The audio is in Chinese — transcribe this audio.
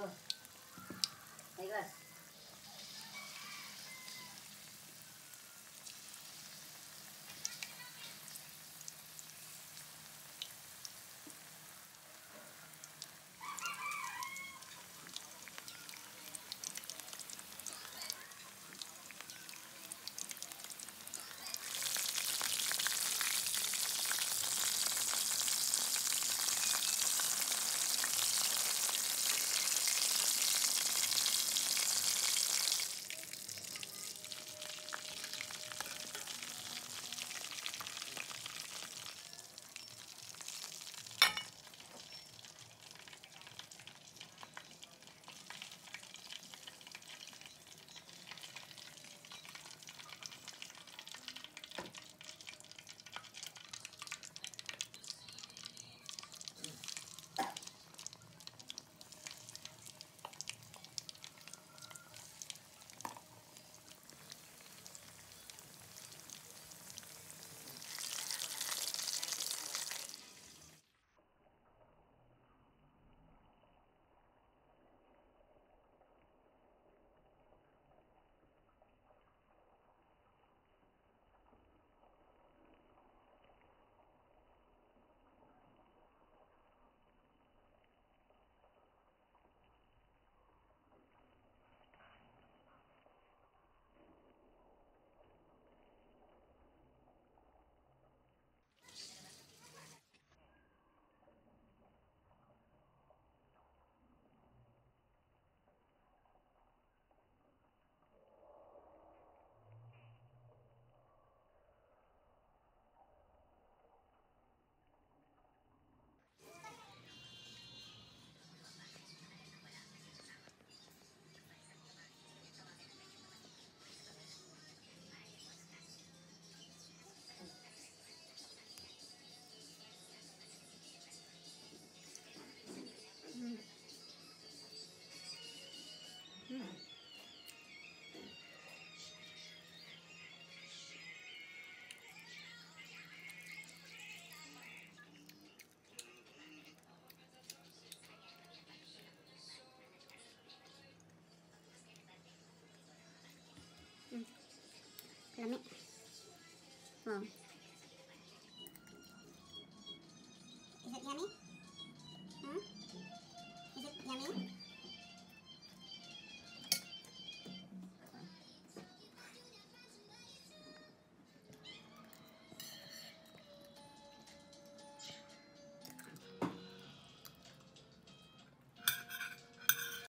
Huh. எல்லாமே ஆ